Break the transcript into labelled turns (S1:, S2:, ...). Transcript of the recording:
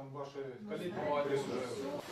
S1: там ваши ну, коллеги присутствуют.